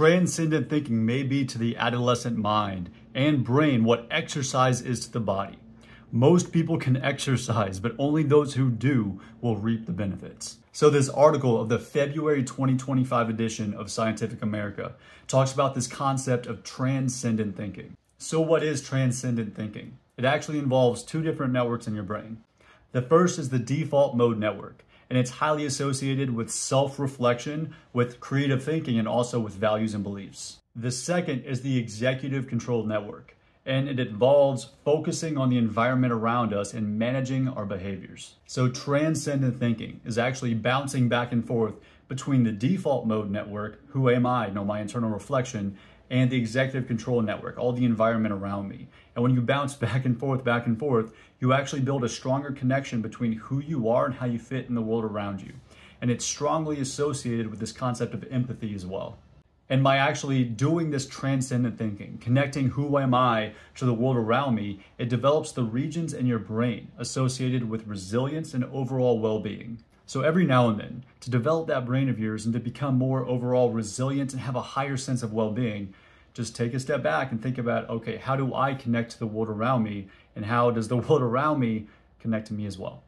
Transcendent thinking may be to the adolescent mind and brain what exercise is to the body. Most people can exercise, but only those who do will reap the benefits. So this article of the February 2025 edition of Scientific American talks about this concept of transcendent thinking. So what is transcendent thinking? It actually involves two different networks in your brain. The first is the default mode network, and it's highly associated with self-reflection, with creative thinking, and also with values and beliefs. The second is the executive control network and it involves focusing on the environment around us and managing our behaviors. So transcendent thinking is actually bouncing back and forth between the default mode network, who am I, know my internal reflection, and the executive control network, all the environment around me. And when you bounce back and forth, back and forth, you actually build a stronger connection between who you are and how you fit in the world around you. And it's strongly associated with this concept of empathy as well. And by actually doing this transcendent thinking, connecting who am I to the world around me, it develops the regions in your brain associated with resilience and overall well being. So every now and then, to develop that brain of yours and to become more overall resilient and have a higher sense of well being, just take a step back and think about okay, how do I connect to the world around me? And how does the world around me connect to me as well?